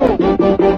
you.